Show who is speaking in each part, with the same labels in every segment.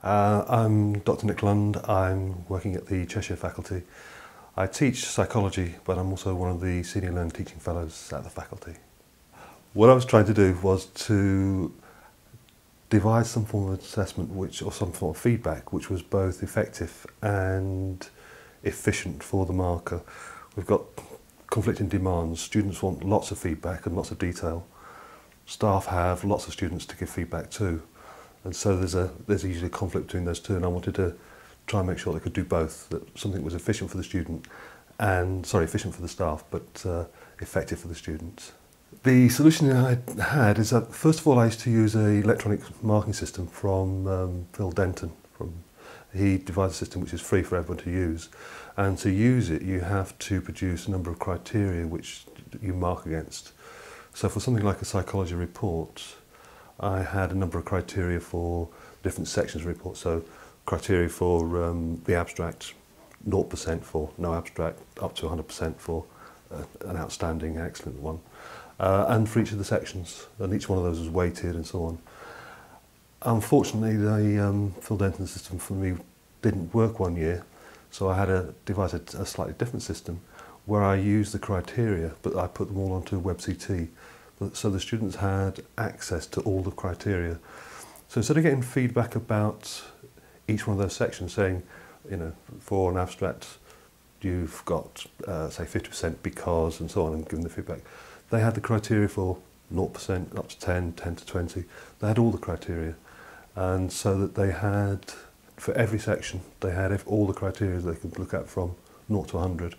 Speaker 1: Uh, I'm Dr Nick Lund, I'm working at the Cheshire faculty. I teach psychology, but I'm also one of the senior learning teaching fellows at the faculty. What I was trying to do was to devise some form of assessment which, or some form of feedback which was both effective and efficient for the marker. We've got conflicting demands. Students want lots of feedback and lots of detail. Staff have lots of students to give feedback to. And so there's a there's usually a conflict between those two and I wanted to try and make sure they could do both, that something was efficient for the student and, sorry, efficient for the staff, but uh, effective for the students. The solution I had is that, first of all, I used to use a electronic marking system from um, Phil Denton. From, he devised a system which is free for everyone to use. And to use it, you have to produce a number of criteria which you mark against. So for something like a psychology report, I had a number of criteria for different sections of the report. So criteria for um, the abstract, 0% for no abstract, up to 100% for uh, an outstanding, excellent one. Uh, and for each of the sections, and each one of those was weighted and so on. Unfortunately, um, the um, Phil Denton system for me didn't work one year, so I had a, a slightly different system where I used the criteria, but I put them all onto WebCT, so the students had access to all the criteria. So instead of getting feedback about each one of those sections saying, you know, for an abstract, you've got, uh, say, 50% because, and so on, and giving the feedback. They had the criteria for 0%, up to 10, 10 to 20. They had all the criteria. And so that they had, for every section, they had all the criteria they could look at from 0 to 100.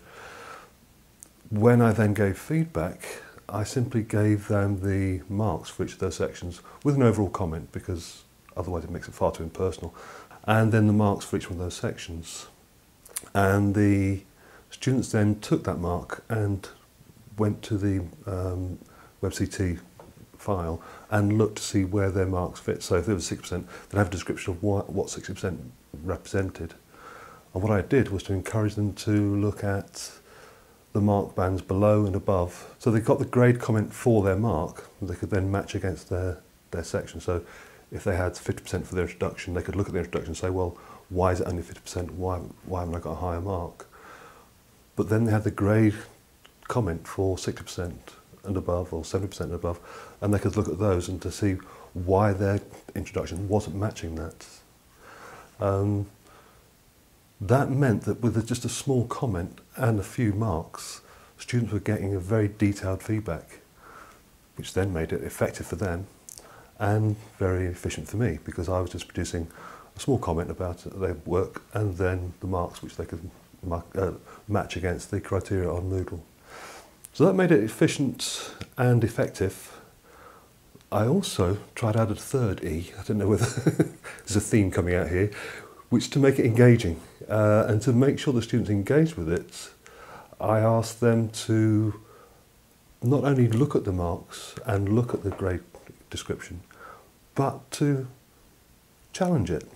Speaker 1: When I then gave feedback, I simply gave them the marks for each of those sections with an overall comment because otherwise it makes it far too impersonal. And then the marks for each one of those sections. And the students then took that mark and went to the um, WebCT file and look to see where their marks fit. So if there was 6%, they'd have a description of what, what 6% represented. And what I did was to encourage them to look at the mark bands below and above. So they got the grade comment for their mark, they could then match against their, their section. So if they had 50% for their introduction, they could look at their introduction and say, well, why is it only 50%? Why, why haven't I got a higher mark? But then they had the grade comment for 60% and above or 70% and above, and they could look at those and to see why their introduction wasn't matching that. Um, that meant that with just a small comment and a few marks, students were getting a very detailed feedback, which then made it effective for them and very efficient for me because I was just producing a small comment about their work and then the marks which they could uh, match against the criteria on Moodle. So that made it efficient and effective. I also tried out a third E, I don't know whether there's a theme coming out here, which to make it engaging uh, and to make sure the students engage with it, I asked them to not only look at the marks and look at the grade description, but to challenge it.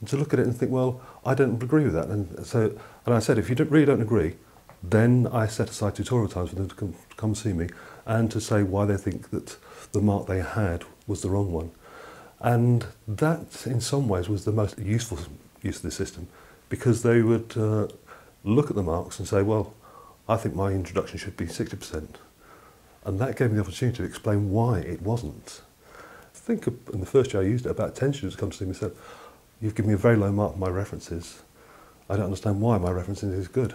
Speaker 1: And to look at it and think, well, I don't agree with that. And so, and I said, if you don't, really don't agree, then I set aside tutorial times for them to come, come see me and to say why they think that the mark they had was the wrong one. And that, in some ways, was the most useful use of the system because they would uh, look at the marks and say, well, I think my introduction should be 60%. And that gave me the opportunity to explain why it wasn't. I think in the first year I used it, about 10 students come to see me and said, you've given me a very low mark for my references. I don't understand why my referencing is good.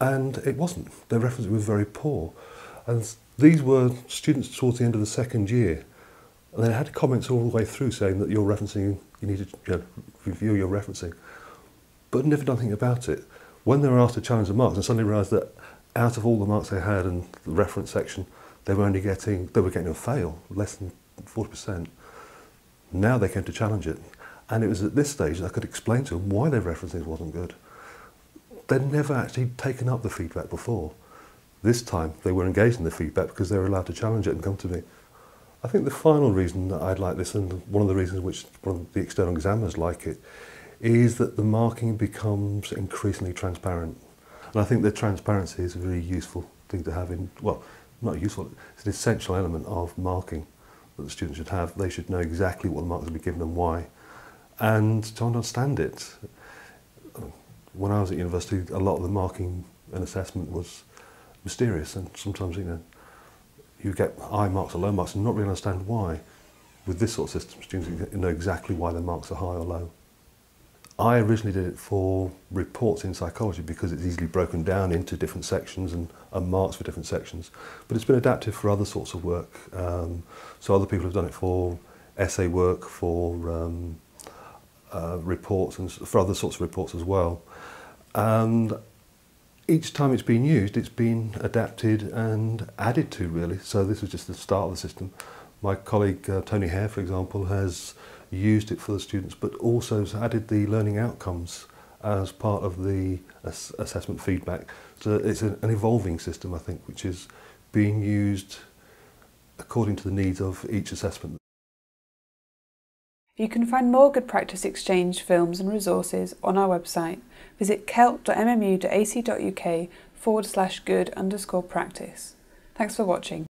Speaker 1: And it wasn't. Their referencing was very poor. And these were students towards the end of the second year. And they had comments all the way through saying that your referencing, you need to you know, review your referencing. But never done anything about it. When they were asked to challenge the marks and suddenly realised that out of all the marks they had in the reference section, they were only getting, they were getting a fail, less than 40%. Now they came to challenge it. And it was at this stage that I could explain to them why their referencing wasn't good. They'd never actually taken up the feedback before. This time they were engaged in the feedback because they were allowed to challenge it and come to me. I think the final reason that I'd like this, and one of the reasons which one of the external examiners like it, is that the marking becomes increasingly transparent. And I think the transparency is a really useful thing to have in, well, not useful, it's an essential element of marking that the students should have. They should know exactly what the marks will be given and why, and to understand it. when I was at university, a lot of the marking and assessment was mysterious, and sometimes you know you get high marks or low marks and not really understand why. With this sort of system, students know exactly why their marks are high or low. I originally did it for reports in psychology because it's easily broken down into different sections and, and marks for different sections. But it's been adapted for other sorts of work. Um, so other people have done it for essay work, for um, uh, reports and for other sorts of reports as well. And each time it's been used, it's been adapted and added to, really. So this was just the start of the system. My colleague uh, Tony Hare, for example, has used it for the students, but also has added the learning outcomes as part of the ass assessment feedback. So it's an, an evolving system, I think, which is being used according to the needs of each assessment.
Speaker 2: You can find more Good Practice Exchange films and resources on our website. Visit celt.mmu.ac.uk forward slash good underscore practice. Thanks for watching.